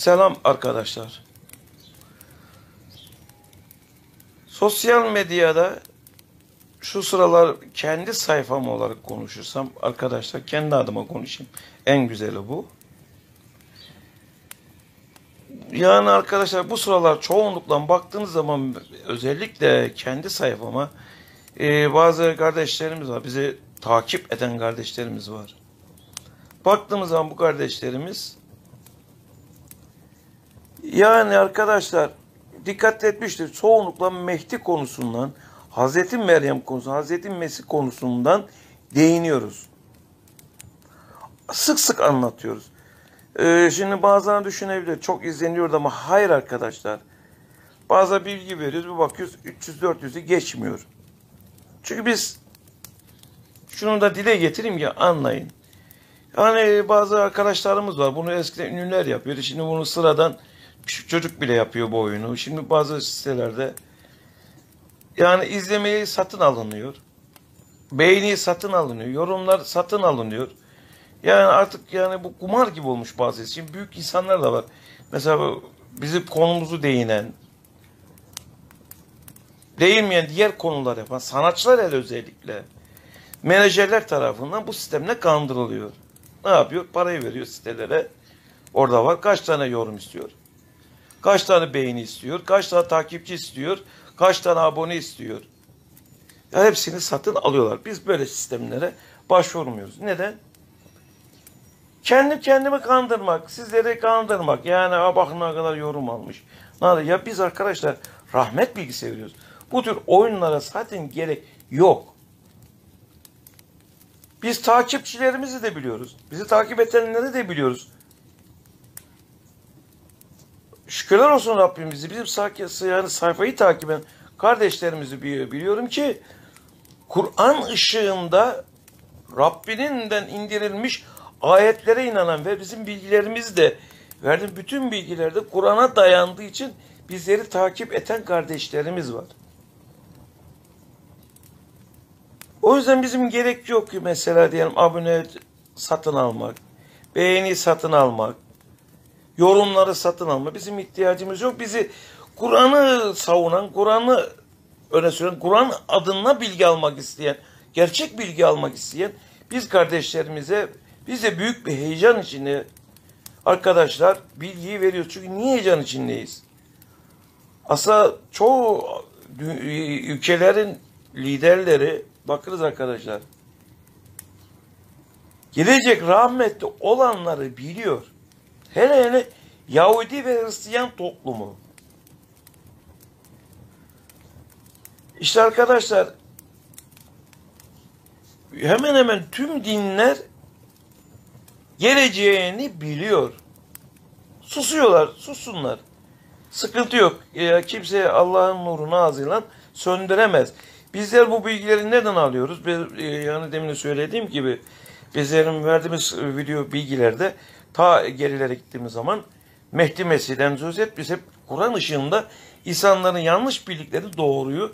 Selam arkadaşlar. Sosyal medyada şu sıralar kendi sayfam olarak konuşursam arkadaşlar kendi adıma konuşayım. En güzeli bu. Yani arkadaşlar bu sıralar çoğunlukla baktığınız zaman özellikle kendi sayfama e, bazı kardeşlerimiz var. Bizi takip eden kardeşlerimiz var. Baktığımız zaman bu kardeşlerimiz yani arkadaşlar dikkat etmiştir. Çoğunlukla Mehdi konusundan, Hazreti Meryem konusu, Hazreti Mesih konusundan değiniyoruz. Sık sık anlatıyoruz. Ee, şimdi bazıları düşünebilir. Çok izleniyor ama hayır arkadaşlar. Bazı bilgi veriyoruz. Bir bakıyoruz 300-400'ü geçmiyor. Çünkü biz şunu da dile getireyim ki anlayın. Yani bazı arkadaşlarımız var. Bunu eskiden ünlüler yapıyor. Şimdi bunu sıradan küçük çocuk bile yapıyor bu oyunu. Şimdi bazı sitelerde yani izlemeyi satın alınıyor. Beğeni satın alınıyor. Yorumlar satın alınıyor. Yani artık yani bu kumar gibi olmuş bazı. Şimdi büyük insanlar da var. Mesela bizim konumuzu değinen, değinmeyen diğer konular yapan sanatçılar hele özellikle menajerler tarafından bu sistemle kandırılıyor. Ne yapıyor? Parayı veriyor sitelere. Orada var. Kaç tane yorum istiyor? Kaç tane beğeni istiyor? Kaç tane takipçi istiyor? Kaç tane abone istiyor? Ya hepsini satın alıyorlar. Biz böyle sistemlere başvurmuyoruz. Neden? Kendi kendimi kandırmak, sizleri kandırmak. Yani bakın ne kadar yorum almış. Ya biz arkadaşlar rahmet bilgisi veriyoruz. Bu tür oyunlara zaten gerek yok. Biz takipçilerimizi de biliyoruz. Bizi takip edenleri de biliyoruz. Şükürler olsun Rabbimizi. Bizim yani sayfayı takip eden kardeşlerimizi biliyorum ki Kur'an ışığında Rabbinden indirilmiş ayetlere inanan ve bizim bilgilerimiz de verdiğim bütün bilgilerde Kur'an'a dayandığı için bizleri takip eden kardeşlerimiz var. O yüzden bizim gerek yok ki mesela diyelim abone satın almak, beğeni satın almak, yorumları satın almak. Bizim ihtiyacımız yok. Bizi Kur'an'ı savunan, Kur'an'ı öne süren, Kur'an adına bilgi almak isteyen, gerçek bilgi almak isteyen biz kardeşlerimize biz de büyük bir heyecan içinde arkadaşlar bilgiyi veriyoruz. Çünkü niye heyecan içindeyiz? Aslında çoğu ülkelerin liderleri bakınız arkadaşlar gelecek rahmetli olanları biliyor. Hele hele Yahudi ve Hristiyan toplumu. İşte arkadaşlar hemen hemen tüm dinler geleceğini biliyor. Susuyorlar, sussunlar. Sıkıntı yok. Ya, kimse Allah'ın nurunu ağzıyla söndüremez. Bizler bu bilgileri nereden alıyoruz? Ben, yani demin söylediğim gibi bizlerin verdiğimiz video bilgilerde ta gerilere gittiğimiz zaman Mehdi Mesih'den söz et. Biz hep Kur'an ışığında insanların yanlış bildikleri doğruyu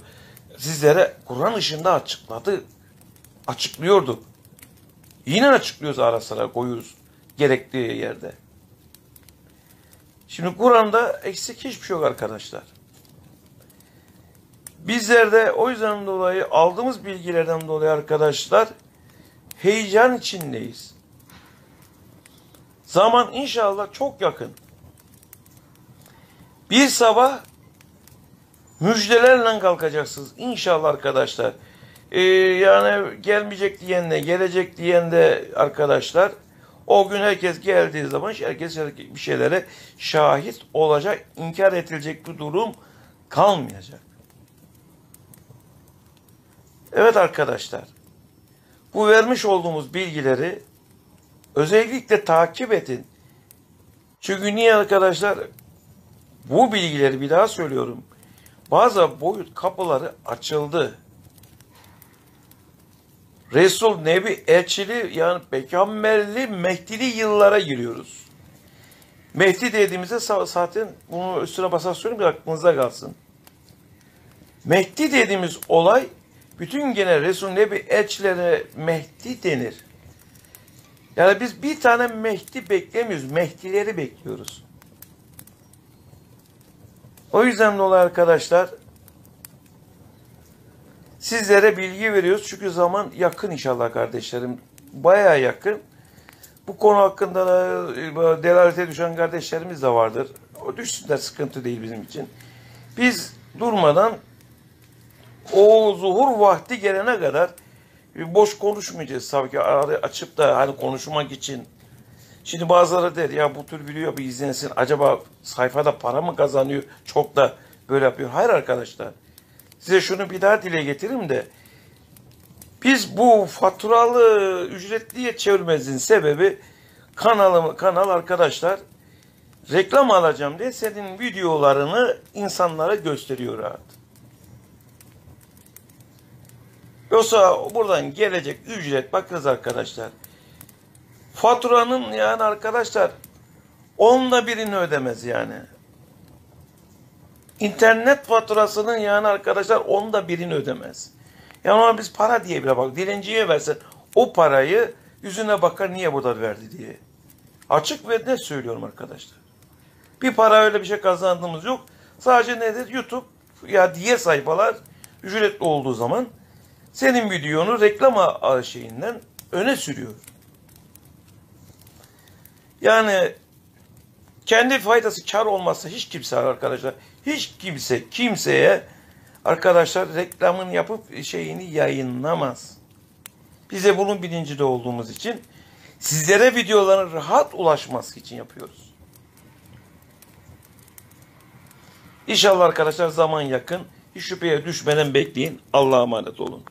sizlere Kur'an ışığında açıkladı. Açıklıyordu. Yine açıklıyoruz ara sıra koyuyoruz gerektiği yerde. Şimdi Kur'an'da eksik hiçbir şey yok arkadaşlar. Bizler de o yüzden dolayı aldığımız bilgilerden dolayı arkadaşlar heyecan içindeyiz. Zaman inşallah çok yakın. Bir sabah müjdelerle kalkacaksınız. İnşallah arkadaşlar. Ee, yani gelmeyecek diyen de gelecek diyen de arkadaşlar o gün herkes geldiği zaman herkes bir şeylere şahit olacak. inkar edilecek bir durum kalmayacak. Evet arkadaşlar. Bu vermiş olduğumuz bilgileri özellikle takip edin. Çünkü niye arkadaşlar? Bu bilgileri bir daha söylüyorum. Bazı boyut kapıları açıldı. Resul, Nebi, Elçili yani peygamberli, Mehdili yıllara giriyoruz. Mehdi dediğimizde zaten bunu üstüne basarak söyleyeyim ki aklınızda kalsın. Mehdi dediğimiz olay bütün gene Resul, Nebi, Elçilere Mehdi denir. Yani biz bir tane Mehdi beklemiyoruz. Mehdileri bekliyoruz. O yüzden dolayı arkadaşlar sizlere bilgi veriyoruz. Çünkü zaman yakın inşallah kardeşlerim. Baya yakın. Bu konu hakkında da e, delalete düşen kardeşlerimiz de vardır. O düşsünler sıkıntı değil bizim için. Biz durmadan o zuhur vakti gelene kadar e, boş konuşmayacağız tabii ki arada açıp da hani konuşmak için. Şimdi bazıları der ya bu tür video bir izlensin acaba sayfada para mı kazanıyor çok da böyle yapıyor. Hayır arkadaşlar size şunu bir daha dile getireyim de biz bu faturalı ücretliye çevirmemizin sebebi kanalım, kanal arkadaşlar reklam alacağım diye senin videolarını insanlara gösteriyor rahat. Yoksa buradan gelecek ücret bakınız arkadaşlar. Faturanın yani arkadaşlar onda birini ödemez yani. İnternet faturasının yani arkadaşlar onda birini ödemez. Yani ona biz para diye bile bak. Dilenciye versen o parayı yüzüne bakar niye burada verdi diye. Açık ve net söylüyorum arkadaşlar. Bir para öyle bir şey kazandığımız yok. Sadece nedir? YouTube ya diğer sayfalar ücretli olduğu zaman senin videonu reklam a- şeyinden öne sürüyor. Yani kendi faydası kar olmazsa hiç kimse arkadaşlar hiç kimse kimseye arkadaşlar reklamın yapıp şeyini yayınlamaz. Bize bunun bilincinde olduğumuz için sizlere videoların rahat ulaşması için yapıyoruz. İnşallah arkadaşlar zaman yakın. Hiç şüpheye düşmeden bekleyin. Allah'a emanet olun.